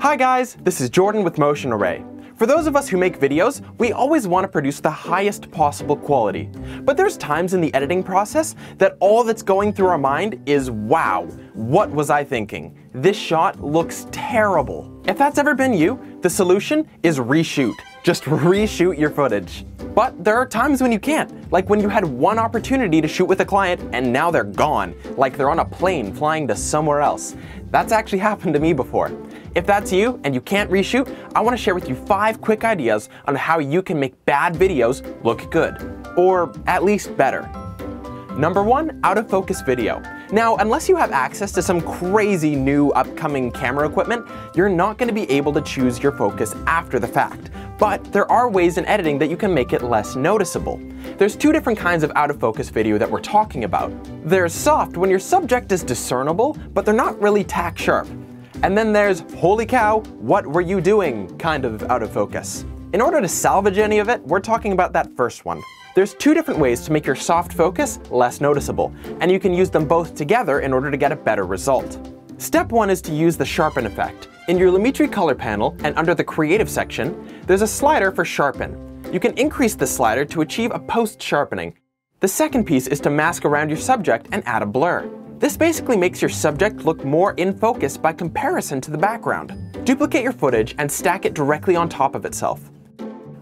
Hi guys, this is Jordan with Motion Array. For those of us who make videos, we always want to produce the highest possible quality. But there's times in the editing process that all that's going through our mind is, wow, what was I thinking? This shot looks terrible. If that's ever been you, the solution is reshoot. Just reshoot your footage. But there are times when you can't, like when you had one opportunity to shoot with a client and now they're gone, like they're on a plane flying to somewhere else. That's actually happened to me before. If that's you and you can't reshoot, I want to share with you five quick ideas on how you can make bad videos look good, or at least better. Number one, out of focus video. Now, unless you have access to some crazy new upcoming camera equipment, you're not going to be able to choose your focus after the fact. But there are ways in editing that you can make it less noticeable. There's two different kinds of out of focus video that we're talking about. There's soft when your subject is discernible, but they're not really tack sharp. And then there's holy cow, what were you doing kind of out of focus. In order to salvage any of it, we're talking about that first one. There's two different ways to make your soft focus less noticeable, and you can use them both together in order to get a better result. Step one is to use the sharpen effect. In your Lumetri color panel and under the creative section, there's a slider for sharpen. You can increase the slider to achieve a post sharpening. The second piece is to mask around your subject and add a blur. This basically makes your subject look more in focus by comparison to the background. Duplicate your footage and stack it directly on top of itself.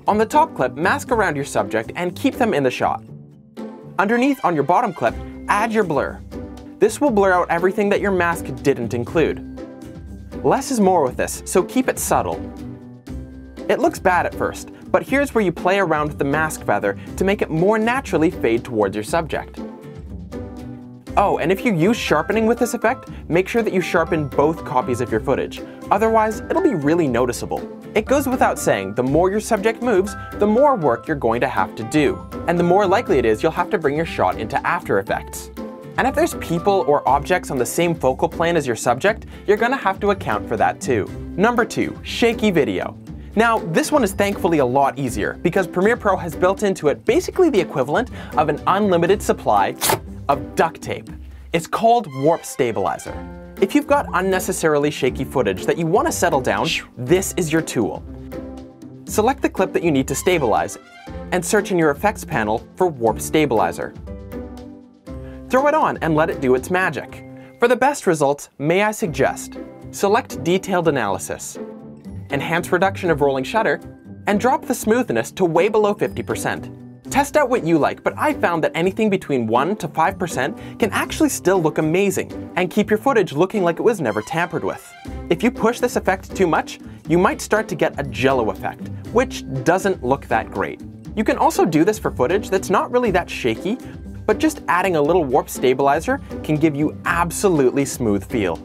On the top clip, mask around your subject and keep them in the shot. Underneath on your bottom clip, add your blur. This will blur out everything that your mask didn't include. Less is more with this, so keep it subtle. It looks bad at first, but here's where you play around with the mask feather to make it more naturally fade towards your subject. Oh, and if you use sharpening with this effect, make sure that you sharpen both copies of your footage. Otherwise, it'll be really noticeable. It goes without saying, the more your subject moves, the more work you're going to have to do. And the more likely it is you'll have to bring your shot into After Effects. And if there's people or objects on the same focal plane as your subject, you're gonna have to account for that too. Number two, shaky video. Now, this one is thankfully a lot easier because Premiere Pro has built into it basically the equivalent of an unlimited supply of duct tape. It's called Warp Stabilizer. If you've got unnecessarily shaky footage that you want to settle down, this is your tool. Select the clip that you need to stabilize and search in your effects panel for Warp Stabilizer. Throw it on and let it do its magic. For the best results, may I suggest, select Detailed Analysis, Enhance Reduction of Rolling Shutter, and drop the smoothness to way below 50%. Test out what you like, but I found that anything between 1 to 5% can actually still look amazing and keep your footage looking like it was never tampered with. If you push this effect too much, you might start to get a jello effect, which doesn't look that great. You can also do this for footage that's not really that shaky, but just adding a little warp stabilizer can give you absolutely smooth feel.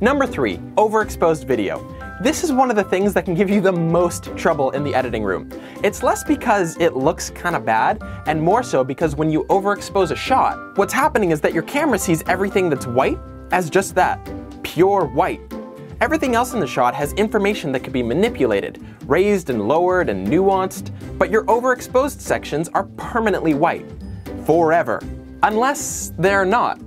Number 3. Overexposed video. This is one of the things that can give you the most trouble in the editing room. It's less because it looks kind of bad, and more so because when you overexpose a shot, what's happening is that your camera sees everything that's white as just that, pure white. Everything else in the shot has information that can be manipulated, raised and lowered and nuanced, but your overexposed sections are permanently white. Forever. Unless they're not.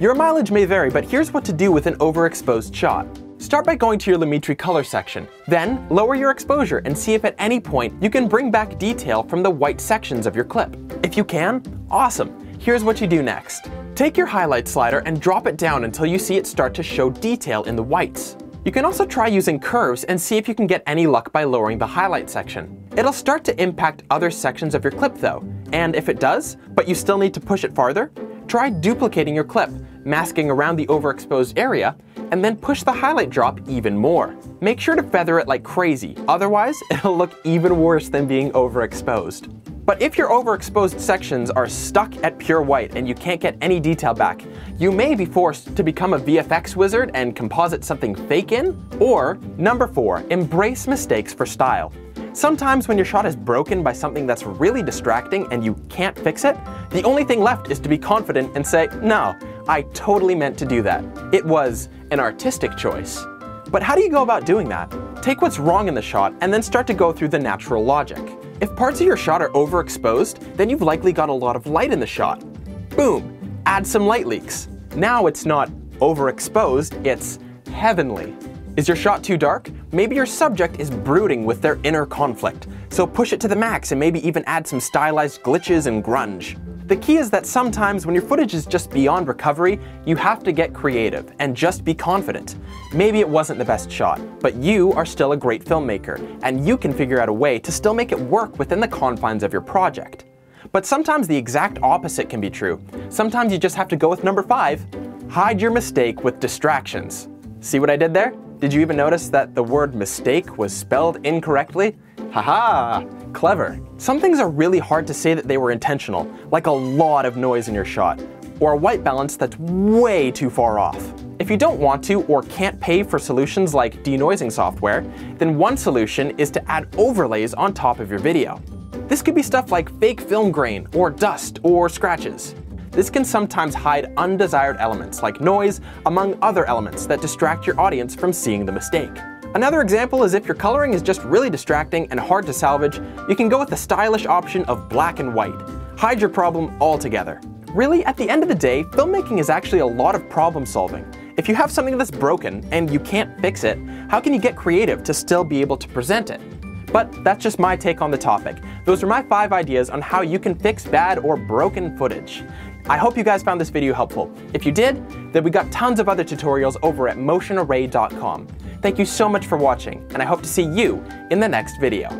Your mileage may vary, but here's what to do with an overexposed shot. Start by going to your Lumetri color section. Then, lower your exposure and see if at any point you can bring back detail from the white sections of your clip. If you can, awesome. Here's what you do next. Take your highlight slider and drop it down until you see it start to show detail in the whites. You can also try using curves and see if you can get any luck by lowering the highlight section. It'll start to impact other sections of your clip though, and if it does, but you still need to push it farther, try duplicating your clip, masking around the overexposed area, and then push the highlight drop even more. Make sure to feather it like crazy, otherwise it'll look even worse than being overexposed. But if your overexposed sections are stuck at pure white and you can't get any detail back, you may be forced to become a VFX wizard and composite something fake in. Or, number four, embrace mistakes for style. Sometimes when your shot is broken by something that's really distracting and you can't fix it, the only thing left is to be confident and say, no, I totally meant to do that. It was an artistic choice. But how do you go about doing that? Take what's wrong in the shot and then start to go through the natural logic. If parts of your shot are overexposed, then you've likely got a lot of light in the shot. Boom! add some light leaks. Now it's not overexposed, it's heavenly. Is your shot too dark? Maybe your subject is brooding with their inner conflict, so push it to the max and maybe even add some stylized glitches and grunge. The key is that sometimes when your footage is just beyond recovery, you have to get creative and just be confident. Maybe it wasn't the best shot, but you are still a great filmmaker, and you can figure out a way to still make it work within the confines of your project. But sometimes the exact opposite can be true. Sometimes you just have to go with number five, hide your mistake with distractions. See what I did there? Did you even notice that the word mistake was spelled incorrectly? Haha, clever. Some things are really hard to say that they were intentional, like a lot of noise in your shot, or a white balance that's way too far off. If you don't want to or can't pay for solutions like denoising software, then one solution is to add overlays on top of your video. This could be stuff like fake film grain, or dust, or scratches. This can sometimes hide undesired elements like noise, among other elements that distract your audience from seeing the mistake. Another example is if your coloring is just really distracting and hard to salvage, you can go with the stylish option of black and white. Hide your problem altogether. Really, at the end of the day, filmmaking is actually a lot of problem solving. If you have something that's broken and you can't fix it, how can you get creative to still be able to present it? But that's just my take on the topic. Those are my five ideas on how you can fix bad or broken footage. I hope you guys found this video helpful. If you did, then we got tons of other tutorials over at motionarray.com. Thank you so much for watching, and I hope to see you in the next video.